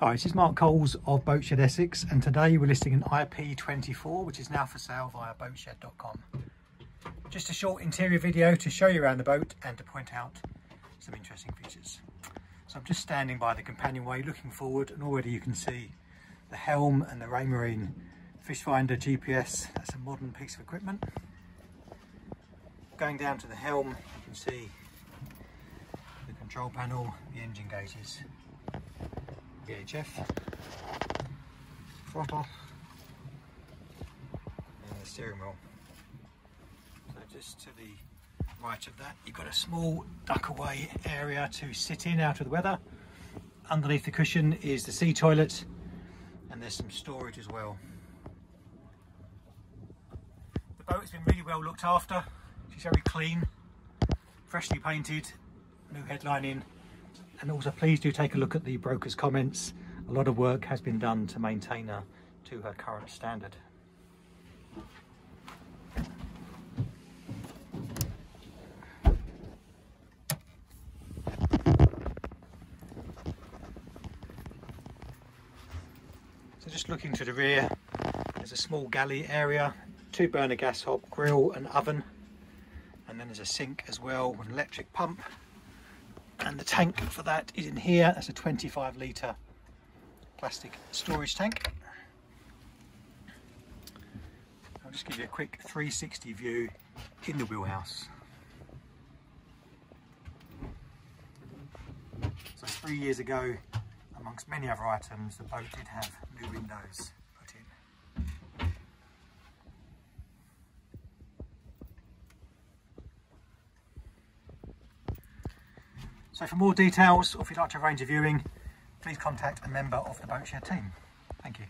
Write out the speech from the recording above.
Hi, this is Mark Coles of Boatshed Essex and today we're listing an IP24 which is now for sale via boatshed.com. Just a short interior video to show you around the boat and to point out some interesting features. So I'm just standing by the companionway looking forward and already you can see the helm and the Raymarine fish finder GPS. That's a modern piece of equipment. Going down to the helm you can see the control panel, the engine gauges Throttle, and the steering wheel. So just to the right of that, you've got a small duck away area to sit in out of the weather. Underneath the cushion is the sea toilet, and there's some storage as well. The boat's been really well looked after. She's very clean, freshly painted, new headlining, and also please do take a look at the broker's comments. A lot of work has been done to maintain her to her current standard. So just looking to the rear, there's a small galley area, two burner gas hob, grill and oven, and then there's a sink as well with an electric pump and the tank for that is in here. That's a 25 litre plastic storage tank. I'll just give you a quick 360 view in the wheelhouse. So three years ago amongst many other items the boat did have new windows put in So for more details or if you'd like to arrange a viewing, please contact a member of the Boatshed team. Thank you.